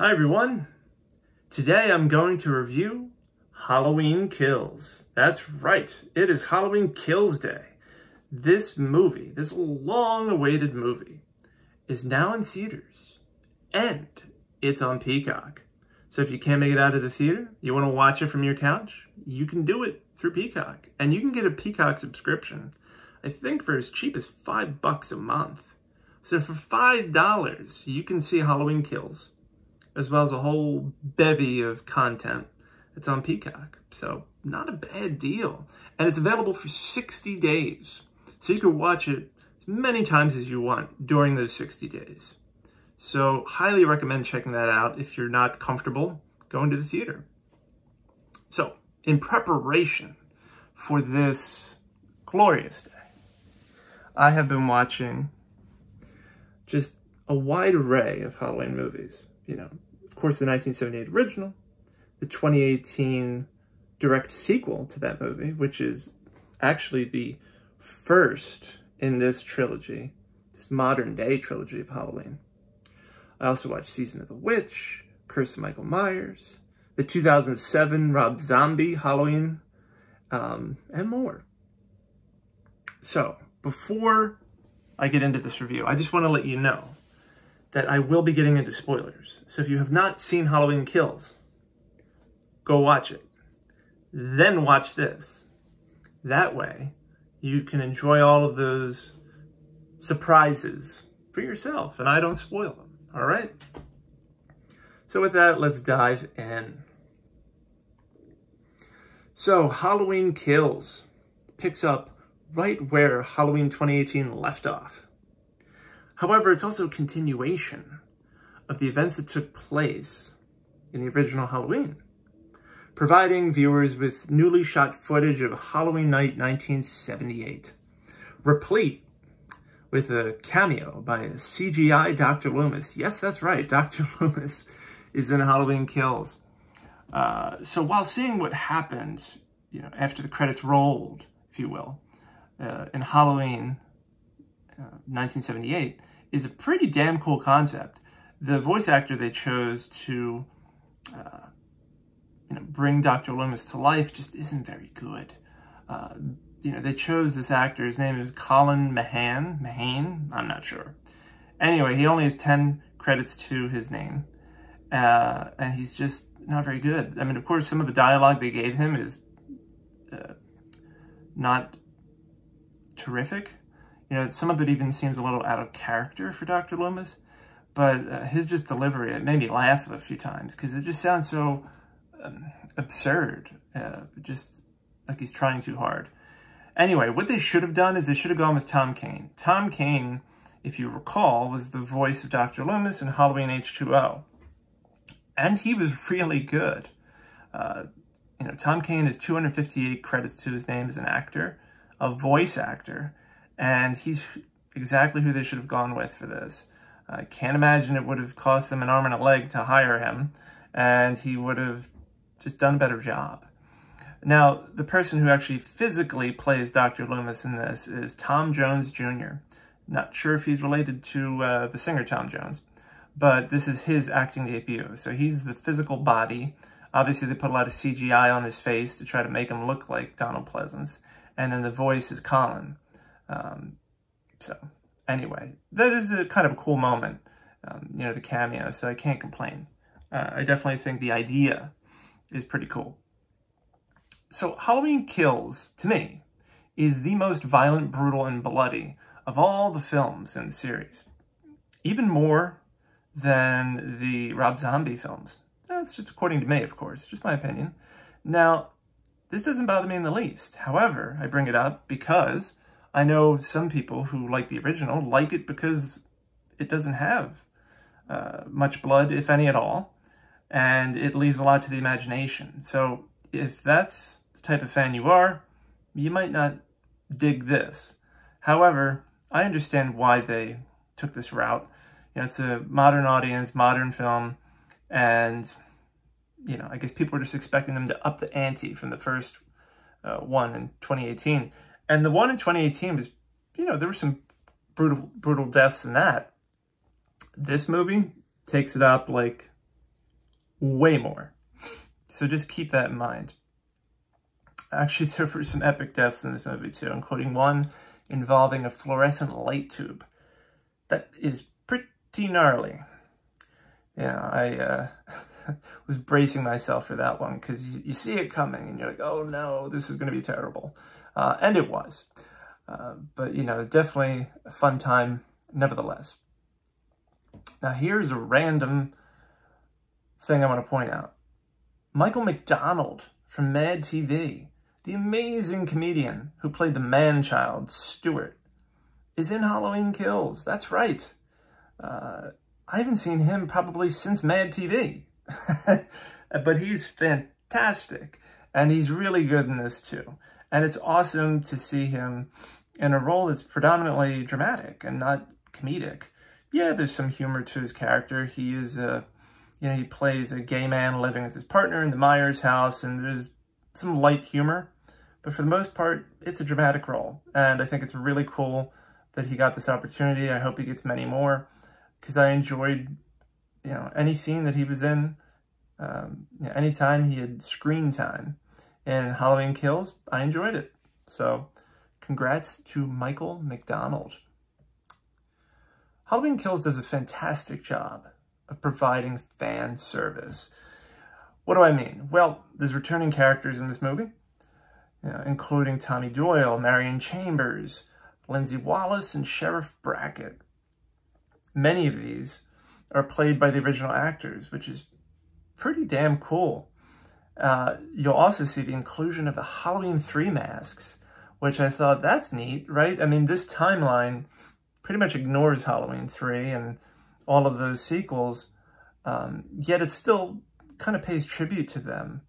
Hi everyone. Today I'm going to review Halloween Kills. That's right, it is Halloween Kills Day. This movie, this long-awaited movie, is now in theaters and it's on Peacock. So if you can't make it out of the theater, you want to watch it from your couch, you can do it through Peacock. And you can get a Peacock subscription, I think for as cheap as five bucks a month. So for $5, you can see Halloween Kills as well as a whole bevy of content that's on Peacock. So not a bad deal. And it's available for 60 days. So you can watch it as many times as you want during those 60 days. So highly recommend checking that out if you're not comfortable going to the theater. So in preparation for this glorious day, I have been watching just a wide array of Halloween movies. You know, course, the 1978 original, the 2018 direct sequel to that movie, which is actually the first in this trilogy, this modern day trilogy of Halloween. I also watched Season of the Witch, Curse of Michael Myers, the 2007 Rob Zombie Halloween, um, and more. So, before I get into this review, I just want to let you know that I will be getting into spoilers. So if you have not seen Halloween Kills, go watch it. Then watch this. That way, you can enjoy all of those surprises for yourself, and I don't spoil them, all right? So with that, let's dive in. So Halloween Kills picks up right where Halloween 2018 left off. However, it's also a continuation of the events that took place in the original Halloween, providing viewers with newly shot footage of Halloween night 1978, replete with a cameo by a CGI Dr. Loomis. Yes, that's right, Dr. Loomis is in Halloween Kills. Uh, so while seeing what happened, you know, after the credits rolled, if you will, uh, in Halloween 1978 uh, is a pretty damn cool concept. The voice actor they chose to uh, you know, bring Dr. Loomis to life just isn't very good. Uh, you know, they chose this actor. His name is Colin Mahan. Mahan? I'm not sure. Anyway, he only has 10 credits to his name. Uh, and he's just not very good. I mean, of course, some of the dialogue they gave him is uh, not terrific. You know, some of it even seems a little out of character for Dr. Loomis, but uh, his just delivery, it made me laugh a few times because it just sounds so um, absurd, uh, just like he's trying too hard. Anyway, what they should have done is they should have gone with Tom Kane. Tom Kane, if you recall, was the voice of Dr. Loomis in Halloween H2O. And he was really good. Uh, you know, Tom Kane has 258 credits to his name as an actor, a voice actor, and he's exactly who they should have gone with for this. I can't imagine it would have cost them an arm and a leg to hire him, and he would have just done a better job. Now, the person who actually physically plays Dr. Loomis in this is Tom Jones Jr. Not sure if he's related to uh, the singer Tom Jones, but this is his acting debut. So he's the physical body. Obviously, they put a lot of CGI on his face to try to make him look like Donald Pleasence. And then the voice is Colin. Um, so anyway, that is a kind of a cool moment, um, you know, the cameo, so I can't complain. Uh, I definitely think the idea is pretty cool. So Halloween Kills, to me, is the most violent, brutal, and bloody of all the films in the series. Even more than the Rob Zombie films. That's just according to me, of course, just my opinion. Now, this doesn't bother me in the least. However, I bring it up because I know some people who like the original like it because it doesn't have uh, much blood, if any at all, and it leaves a lot to the imagination. So if that's the type of fan you are, you might not dig this. However, I understand why they took this route. You know, it's a modern audience, modern film, and, you know, I guess people are just expecting them to up the ante from the first uh, one in 2018. And the one in 2018 was, you know, there were some brutal, brutal deaths in that. This movie takes it up like way more. So just keep that in mind. Actually, there were some epic deaths in this movie too, including one involving a fluorescent light tube. That is pretty gnarly. Yeah, I uh, was bracing myself for that one because you, you, see it coming and you're like, oh no, this is going to be terrible. Uh, and it was. Uh, but, you know, definitely a fun time nevertheless. Now, here's a random thing I want to point out. Michael McDonald from Mad TV, the amazing comedian who played the man-child, Stuart, is in Halloween Kills. That's right. Uh, I haven't seen him probably since Mad TV. but he's fantastic. And he's really good in this too. And it's awesome to see him in a role that's predominantly dramatic and not comedic. Yeah, there's some humor to his character. He is a, you know, he plays a gay man living with his partner in the Myers house, and there's some light humor. But for the most part, it's a dramatic role. And I think it's really cool that he got this opportunity. I hope he gets many more because I enjoyed, you know, any scene that he was in. Um, anytime he had screen time in Halloween Kills, I enjoyed it. So congrats to Michael McDonald. Halloween Kills does a fantastic job of providing fan service. What do I mean? Well, there's returning characters in this movie, you know, including Tommy Doyle, Marion Chambers, Lindsay Wallace, and Sheriff Brackett. Many of these are played by the original actors, which is pretty damn cool. Uh, you'll also see the inclusion of the Halloween 3 masks, which I thought that's neat, right? I mean, this timeline pretty much ignores Halloween 3 and all of those sequels, um, yet it still kind of pays tribute to them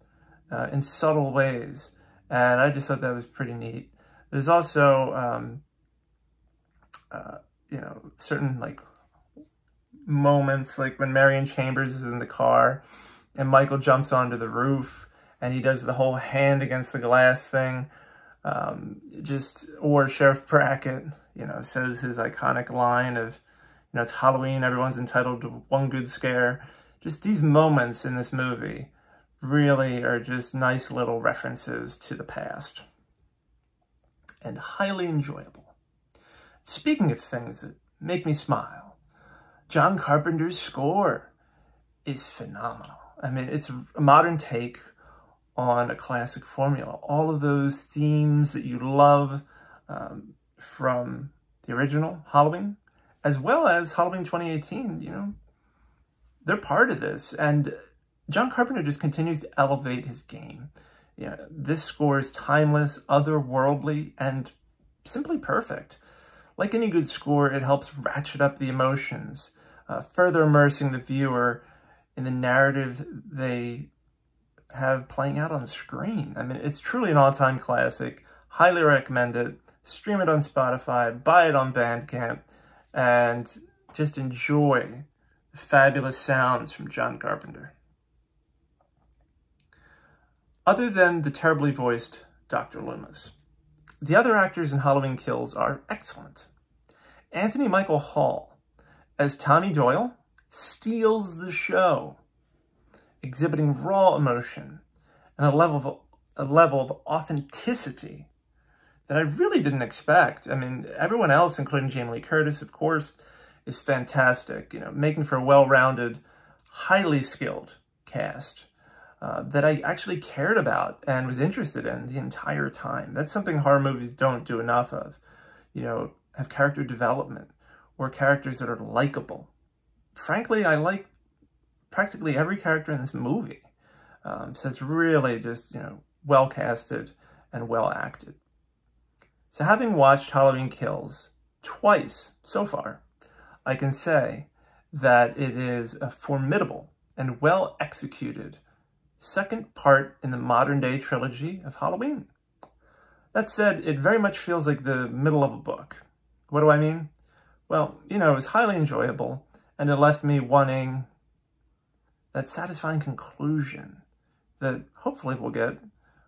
uh, in subtle ways. And I just thought that was pretty neat. There's also, um, uh, you know, certain like moments like when Marion Chambers is in the car and Michael jumps onto the roof and he does the whole hand against the glass thing. Um, just, or Sheriff Brackett, you know, says his iconic line of, you know, it's Halloween, everyone's entitled to one good scare. Just these moments in this movie really are just nice little references to the past and highly enjoyable. Speaking of things that make me smile, John Carpenter's score is phenomenal. I mean, it's a modern take on a classic formula. All of those themes that you love um, from the original Halloween, as well as Halloween 2018, you know, they're part of this. And John Carpenter just continues to elevate his game. You know, this score is timeless, otherworldly, and simply perfect. Like any good score, it helps ratchet up the emotions, uh, further immersing the viewer in the narrative they have playing out on screen. I mean, it's truly an all-time classic. Highly recommend it. Stream it on Spotify, buy it on Bandcamp, and just enjoy the fabulous sounds from John Carpenter. Other than the terribly voiced Dr. Loomis, the other actors in Halloween Kills are excellent. Anthony Michael Hall as Tommy Doyle steals the show, exhibiting raw emotion and a level of a level of authenticity that I really didn't expect. I mean, everyone else, including Jamie Lee Curtis, of course, is fantastic, you know, making for a well-rounded, highly skilled cast uh, that I actually cared about and was interested in the entire time. That's something horror movies don't do enough of, you know, have character development or characters that are likable. Frankly, I like practically every character in this movie. Um, so it's really just, you know, well casted and well acted. So having watched Halloween Kills twice so far, I can say that it is a formidable and well executed second part in the modern day trilogy of Halloween. That said, it very much feels like the middle of a book. What do I mean? Well, you know, it was highly enjoyable, and it left me wanting that satisfying conclusion that hopefully we'll get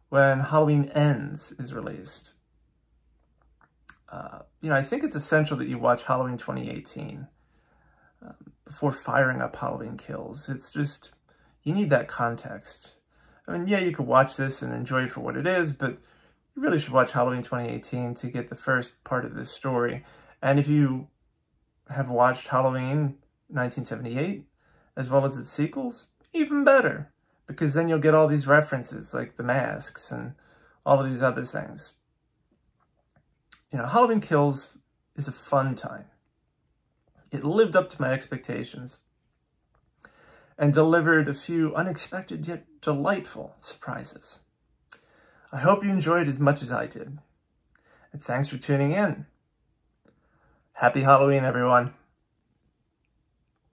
when Halloween Ends is released. Uh, you know, I think it's essential that you watch Halloween 2018 um, before firing up Halloween Kills. It's just, You need that context. I mean, yeah, you could watch this and enjoy it for what it is, but you really should watch Halloween 2018 to get the first part of this story. And if you have watched Halloween 1978, as well as its sequels, even better, because then you'll get all these references, like the masks and all of these other things. You know, Halloween Kills is a fun time. It lived up to my expectations and delivered a few unexpected yet delightful surprises. I hope you enjoyed as much as I did. And thanks for tuning in. Happy Halloween, everyone.